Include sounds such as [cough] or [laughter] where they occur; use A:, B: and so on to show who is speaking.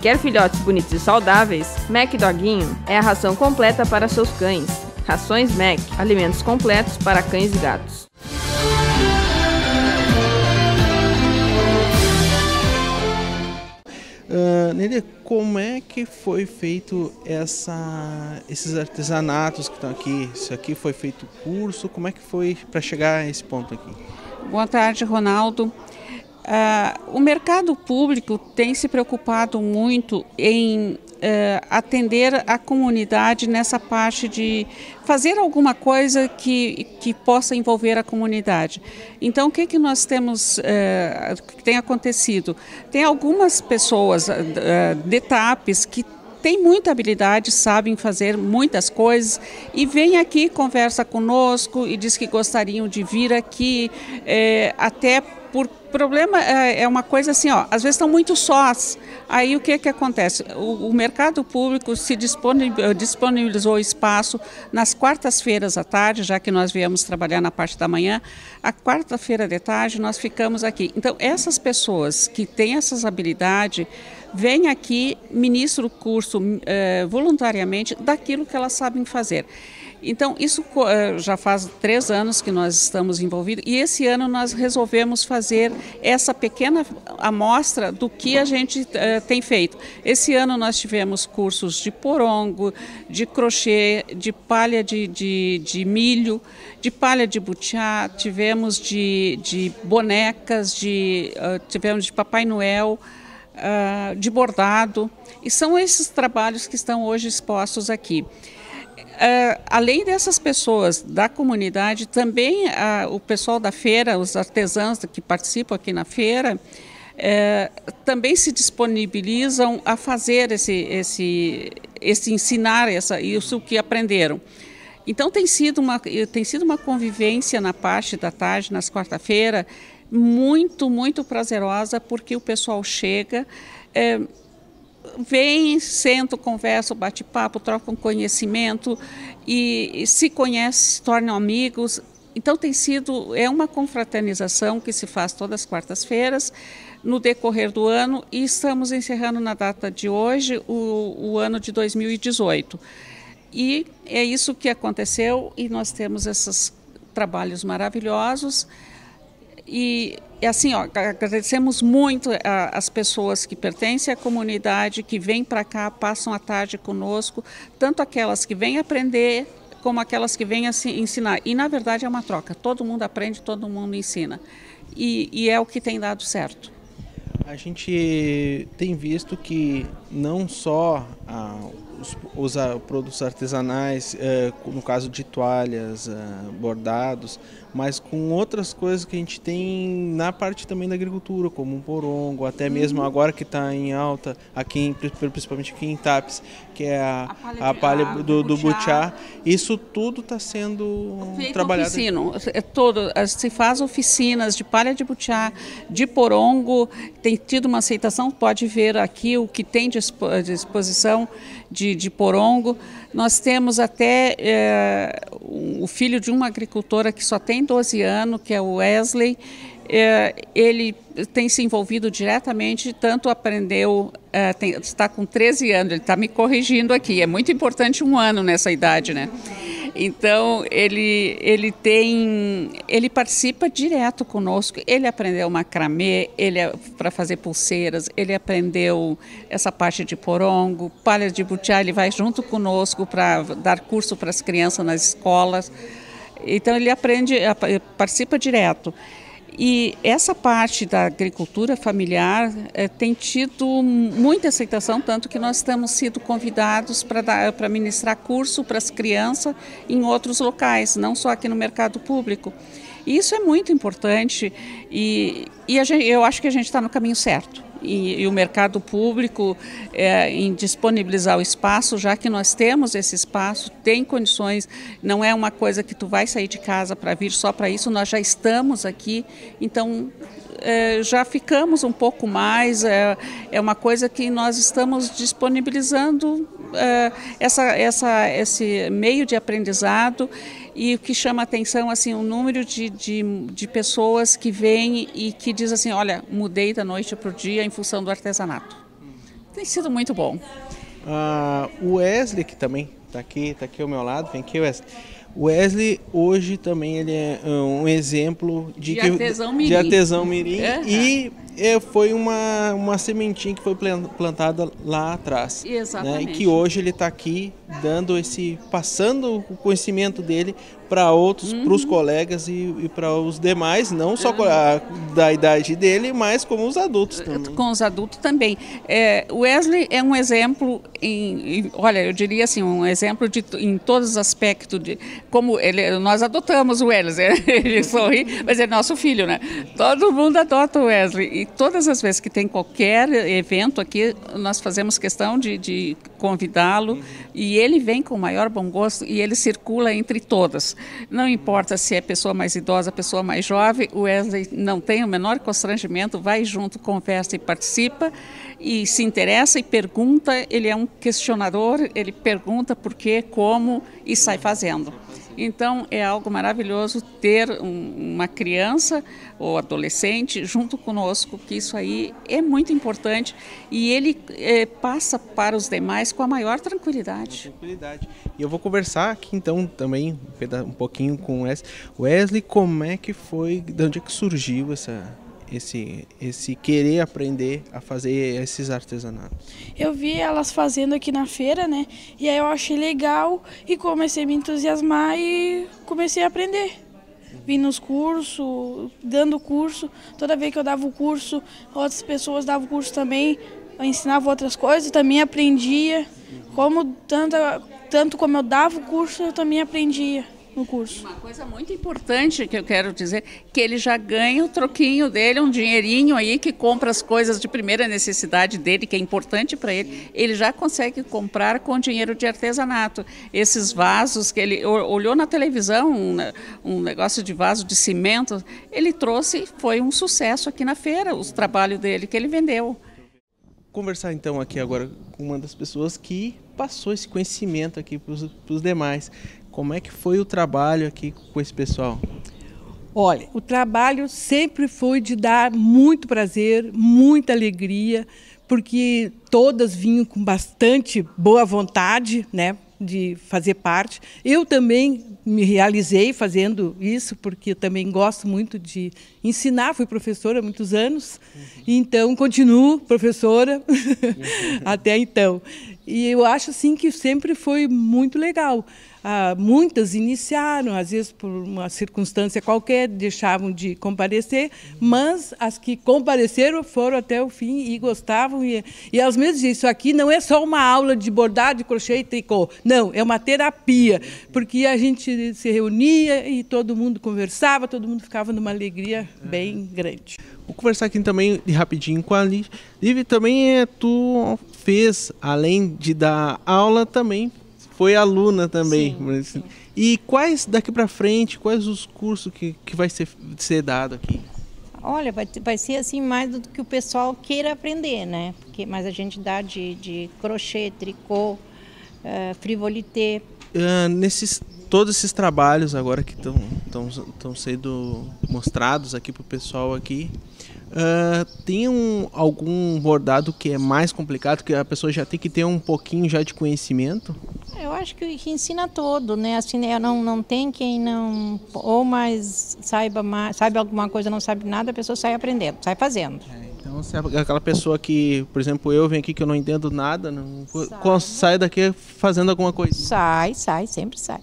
A: Quer filhotes bonitos e saudáveis? Mac Doguinho é a ração completa para seus cães. Rações Mac, alimentos completos para cães e gatos.
B: Uh, Nele, como é que foi feito essa, esses artesanatos que estão aqui? Isso aqui foi feito curso? Como é que foi para chegar a esse ponto aqui?
C: Boa tarde, Ronaldo. Uh, o mercado público tem se preocupado muito em uh, atender a comunidade nessa parte de fazer alguma coisa que, que possa envolver a comunidade. Então, o que, que nós temos, uh, que tem acontecido? Tem algumas pessoas uh, de TAPES que têm muita habilidade, sabem fazer muitas coisas e vêm aqui, conversa conosco e diz que gostariam de vir aqui, é, até por problema é, é, uma coisa assim, ó, às vezes estão muito sós. Aí o que que acontece? O, o mercado público se disponibilizou espaço nas quartas-feiras à tarde, já que nós viemos trabalhar na parte da manhã, a quarta-feira de tarde nós ficamos aqui. Então essas pessoas que têm essas habilidades vêm aqui, ministram o curso eh, voluntariamente daquilo que elas sabem fazer. Então, isso eh, já faz três anos que nós estamos envolvidos e esse ano nós resolvemos fazer essa pequena amostra do que a gente uh, tem feito. Esse ano nós tivemos cursos de porongo, de crochê, de palha de, de, de milho, de palha de butiá, tivemos de, de bonecas, de, uh, tivemos de Papai Noel. Uh, de bordado, e são esses trabalhos que estão hoje expostos aqui. Uh, além dessas pessoas da comunidade, também uh, o pessoal da feira, os artesãos que participam aqui na feira, uh, também se disponibilizam a fazer esse, esse, esse ensinar essa, isso que aprenderam. Então tem sido uma tem sido uma convivência na parte da tarde, nas quarta-feira, muito muito prazerosa porque o pessoal chega eh, vem, sentam, conversam, bate-papo, trocam conhecimento e, e se conhecem, se tornam amigos. Então tem sido, é uma confraternização que se faz todas as quartas-feiras no decorrer do ano e estamos encerrando na data de hoje o, o ano de 2018. E é isso que aconteceu e nós temos esses trabalhos maravilhosos e e assim, ó, agradecemos muito as pessoas que pertencem à comunidade, que vêm para cá, passam a tarde conosco, tanto aquelas que vêm aprender, como aquelas que vêm ensinar. E, na verdade, é uma troca. Todo mundo aprende, todo mundo ensina. E, e é o que tem dado certo.
B: A gente tem visto que não só ah, os, os produtos artesanais, eh, no caso de toalhas, ah, bordados, mas com outras coisas que a gente tem na parte também da agricultura, como um porongo, até mesmo agora que está em alta, aqui principalmente aqui em Tapes, que é a, a palha, do, do butiá. Isso tudo está sendo Feito trabalhado.
C: Oficina, é todo, se faz oficinas de palha de butiá, de porongo, tem tido uma aceitação, pode ver aqui o que tem de exposição de, de porongo. Nós temos até é, o filho de uma agricultora que só tem 12 anos, que é o Wesley. É, ele tem se envolvido diretamente, tanto aprendeu, é, tem, está com 13 anos, ele está me corrigindo aqui, é muito importante um ano nessa idade, né? Então ele ele tem ele participa direto conosco. Ele aprendeu macramê, ele é, para fazer pulseiras, ele aprendeu essa parte de porongo, palha de butiá. Ele vai junto conosco para dar curso para as crianças nas escolas. Então ele aprende, participa direto. E essa parte da agricultura familiar é, tem tido muita aceitação, tanto que nós temos sido convidados para ministrar curso para as crianças em outros locais, não só aqui no mercado público. E isso é muito importante e, e gente, eu acho que a gente está no caminho certo e, e o mercado público é, em disponibilizar o espaço, já que nós temos esse espaço, tem condições, não é uma coisa que tu vai sair de casa para vir só para isso, nós já estamos aqui, então é, já ficamos um pouco mais, é, é uma coisa que nós estamos disponibilizando essa, essa, esse meio de aprendizado e o que chama atenção assim o número de, de, de pessoas que vêm e que diz assim olha mudei da noite para o dia em função do artesanato tem sido muito bom.
B: Ah, o Wesley, que também está aqui, está aqui ao meu lado, vem aqui, Wesley. Wesley hoje também ele é um exemplo de,
C: de artesão mirim,
B: de artesão mirim
C: uhum.
B: e é, foi uma, uma sementinha que foi plantada lá atrás.
C: Exatamente.
B: Né? E que hoje ele está aqui dando esse, passando o conhecimento dele para outros, uhum. para os colegas e, e para os demais, não só uhum. a, da idade dele, mas como os adultos também.
C: Com os adultos também. É, Wesley é um exemplo, em, em, olha, eu diria assim, um exemplo de, em todos os aspectos de como ele, nós adotamos o Wesley, [laughs] ele sorri, mas é nosso filho, né? Todo mundo adota o Wesley todas as vezes que tem qualquer evento aqui, nós fazemos questão de, de convidá-lo uhum. e ele vem com o maior bom gosto e ele circula entre todas. Não importa se é pessoa mais idosa, pessoa mais jovem, o Wesley não tem o menor constrangimento, vai junto, conversa e participa e se interessa e pergunta. Ele é um questionador, ele pergunta por quê, como e sai fazendo. Então é algo maravilhoso ter um, uma criança ou adolescente junto conosco, que isso aí é muito importante e ele é, passa para os demais com a maior tranquilidade.
B: tranquilidade. E eu vou conversar aqui então também um pouquinho com o Wesley. Wesley, como é que foi, de onde é que surgiu essa esse, esse querer aprender a fazer esses artesanatos?
D: Eu vi elas fazendo aqui na feira, né? E aí eu achei legal e comecei a me entusiasmar e comecei a aprender. Vim nos cursos, dando curso. Toda vez que eu dava o curso, outras pessoas davam curso também. Eu ensinava outras coisas, também aprendia. Como tanto, tanto como eu dava o curso, eu também aprendia no curso.
C: Uma coisa muito importante que eu quero dizer, que ele já ganha o troquinho dele, um dinheirinho aí que compra as coisas de primeira necessidade dele, que é importante para ele, ele já consegue comprar com dinheiro de artesanato. Esses vasos que ele olhou na televisão, um, um negócio de vaso de cimento, ele trouxe, foi um sucesso aqui na feira, os trabalhos dele que ele vendeu
B: conversar então aqui agora com uma das pessoas que passou esse conhecimento aqui para os demais. Como é que foi o trabalho aqui com esse pessoal?
E: Olha, o trabalho sempre foi de dar muito prazer, muita alegria, porque todas vinham com bastante boa vontade, né, de fazer parte. Eu também me realizei fazendo isso, porque também gosto muito de ensinar, fui professora há muitos anos, uhum. então continuo professora uhum. [laughs] até então. E eu acho assim que sempre foi muito legal. Ah, muitas iniciaram, às vezes por uma circunstância qualquer, deixavam de comparecer, mas as que compareceram foram até o fim e gostavam. E, e elas mesmas isso aqui não é só uma aula de bordado, de crochê e tricô. Não, é uma terapia, porque a gente se reunia e todo mundo conversava, todo mundo ficava numa alegria bem grande.
B: Vou conversar aqui também rapidinho com a Liv. Liv, também é, tu fez, além de dar aula, também foi aluna também. Sim, sim. E quais daqui para frente, quais os cursos que, que vai ser, ser dado aqui?
F: Olha, vai, vai ser assim mais do que o pessoal queira aprender, né? Porque, mas a gente dá de, de crochê, tricô, uh, frivolité.
B: Uh, nesses todos esses trabalhos agora que estão sendo mostrados aqui para o pessoal aqui, uh, tem um, algum bordado que é mais complicado, que a pessoa já tem que ter um pouquinho já de conhecimento?
F: Eu acho que, que ensina todo, né? Assim, né? não, não tem quem não ou mais saiba mais, sabe alguma coisa, não sabe nada, a pessoa sai aprendendo, sai fazendo.
B: É, então, se é aquela pessoa que, por exemplo, eu venho aqui que eu não entendo nada, não, sai, sai daqui fazendo alguma coisa.
F: Sai, sai, sempre sai.